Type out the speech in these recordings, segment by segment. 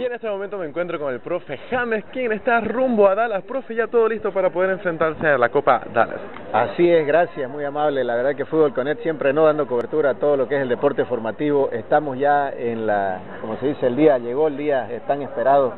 Y en este momento me encuentro con el profe James, quien está rumbo a Dallas. Profe, ya todo listo para poder enfrentarse a la Copa Dallas. Así es, gracias, muy amable. La verdad que Fútbol Conet siempre no dando cobertura a todo lo que es el deporte formativo. Estamos ya en la, como se dice, el día, llegó el día tan esperado.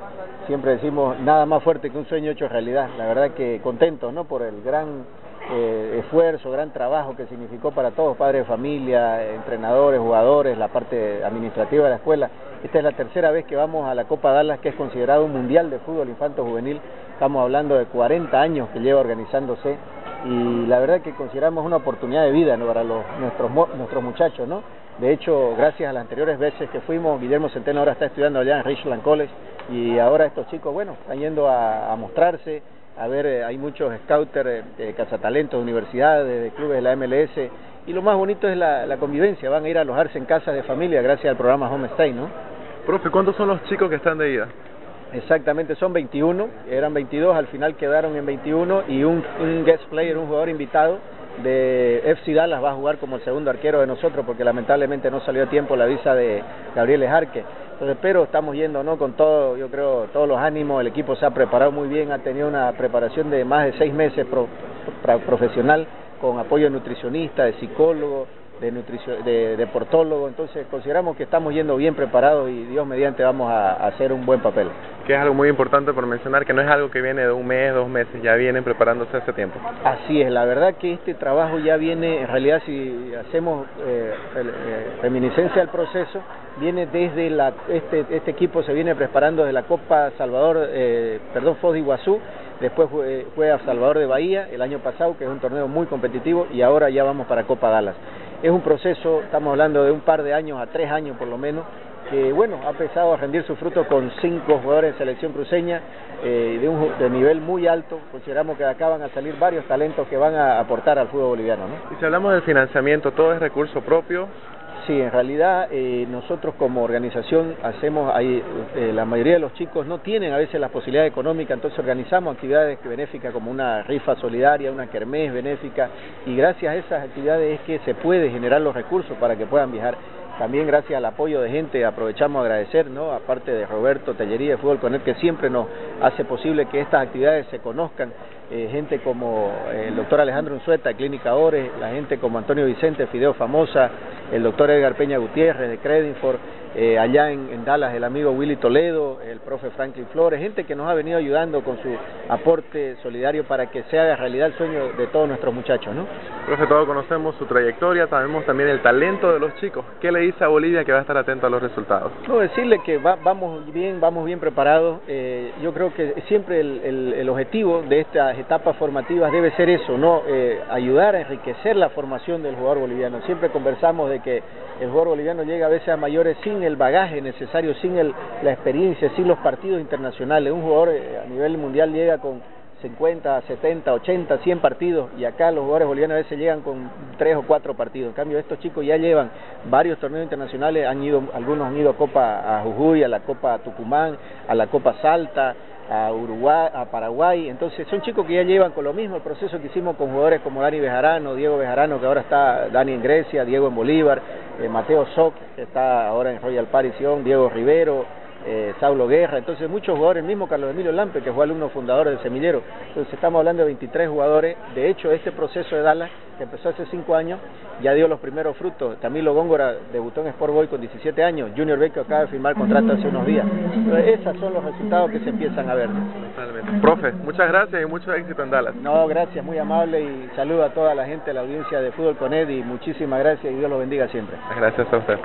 Siempre decimos nada más fuerte que un sueño hecho realidad. La verdad que contentos, ¿no? Por el gran eh, esfuerzo, gran trabajo que significó para todos, padres de familia, entrenadores, jugadores, la parte administrativa de la escuela. Esta es la tercera vez que vamos a la Copa Dallas, que es considerado un mundial de fútbol infanto juvenil. Estamos hablando de 40 años que lleva organizándose y la verdad que consideramos una oportunidad de vida para los, nuestros, nuestros muchachos. ¿no? De hecho, gracias a las anteriores veces que fuimos, Guillermo Centeno ahora está estudiando allá en Richland College y ahora estos chicos, bueno, están yendo a, mostrarse, a ver, eh, hay muchos scouters, eh, de cazatalentos de universidades, de clubes de la MLS y lo más bonito es la, la, convivencia, van a ir a alojarse en casas de familia gracias al programa Homestay, ¿no? Profe, ¿cuántos son los chicos que están de ida? Exactamente, son 21, eran 22, al final quedaron en 21 y un, guest player, un jugador invitado de FC Dallas va a jugar como el segundo arquero de nosotros porque lamentablemente no salió a tiempo la visa de Gabriel Ejarque. Entonces, pero estamos yendo ¿no? con todo, yo creo, todos los ánimos, el equipo se ha preparado muy bien, ha tenido una preparación de más de seis meses profesional con apoyo de nutricionista, de psicólogo, de, nutrición, de deportólogo, entonces consideramos que estamos yendo bien preparados y Dios mediante vamos a, hacer un buen papel. Que es algo muy importante por mencionar, que no es algo que viene de un mes, dos meses, ya vienen preparándose hace tiempo. Así es, la verdad que este trabajo ya viene, en realidad si hacemos eh, eh, reminiscencia al proceso, viene desde la, este, este equipo se viene preparando desde la Copa Salvador, eh, perdón, Foz de Iguazú, después fue, fue, a Salvador de Bahía el año pasado, que es un torneo muy competitivo, y ahora ya vamos para Copa Dallas. Es un proceso, estamos hablando de un par de años a tres años por lo menos, que bueno, ha empezado a rendir su fruto con cinco jugadores de selección cruceña eh, de un de nivel muy alto. Consideramos que acá van a salir varios talentos que van a aportar al fútbol boliviano. ¿no? Y si hablamos del financiamiento, ¿todo es recurso propio? Sí, en realidad eh, nosotros como organización hacemos, ahí, eh, la mayoría de los chicos no tienen a veces la posibilidad económica, entonces organizamos actividades benéficas como una rifa solidaria, una kermés benéfica y gracias a esas actividades es que se puede generar los recursos para que puedan viajar. También gracias al apoyo de gente aprovechamos a agradecer, ¿no? aparte de Roberto Tellería de Fútbol con él que siempre nos hace posible que estas actividades se conozcan, eh, gente como el doctor Alejandro Unzueta Clínica Ores, la gente como Antonio Vicente, Fideo Famosa, el doctor Edgar Peña Gutiérrez de Credinford, eh, allá en, Dallas el amigo Willy Toledo, el profe Franklin Flores, gente que nos ha venido ayudando con su aporte solidario para que se haga realidad el sueño de todos nuestros muchachos, ¿no? Profe, todos conocemos su trayectoria, sabemos también el talento de los chicos. ¿Qué le dice a Bolivia que va a estar atento a los resultados? No, decirle que vamos bien, vamos bien preparados. Eh, yo creo que siempre el, el, objetivo de estas etapas formativas debe ser eso, ¿no? Eh, ayudar a enriquecer la formación del jugador boliviano. Siempre conversamos de que el jugador boliviano llega a veces a mayores sin el bagaje necesario, sin el, la experiencia, sin los partidos internacionales. Un jugador eh, a nivel mundial llega con 50, 70, 80, 100 partidos y acá los jugadores bolivianos a veces llegan con 3 o 4 partidos. En cambio, estos chicos ya llevan varios torneos internacionales, han ido, algunos han ido a Copa a Jujuy, a la Copa Tucumán, a la Copa Salta, a Uruguay, a Paraguay, entonces son chicos que ya llevan con lo mismo el proceso que hicimos con jugadores como Dani Bejarano, Diego Bejarano, que ahora está Dani en Grecia, Diego en Bolívar, eh, Mateo Soc, que está ahora en Royal Parición, Diego Rivero, eh, Saulo Guerra, entonces muchos jugadores, el mismo Carlos Emilio Lampe, que fue alumno fundador del semillero, entonces estamos hablando de 23 jugadores, de hecho este proceso de Dallas, que empezó hace 5 años, ya dio los primeros frutos, Camilo Góngora debutó en Sport Boy con 17 años, Junior Beck acaba de firmar contrato hace unos días, entonces esos son los resultados que se empiezan a ver. Profe, muchas gracias y mucho éxito en Dallas. No, gracias, muy amable y saludo a toda la gente, a la audiencia de Fútbol con Ed y muchísimas gracias y Dios los bendiga siempre. Gracias a usted.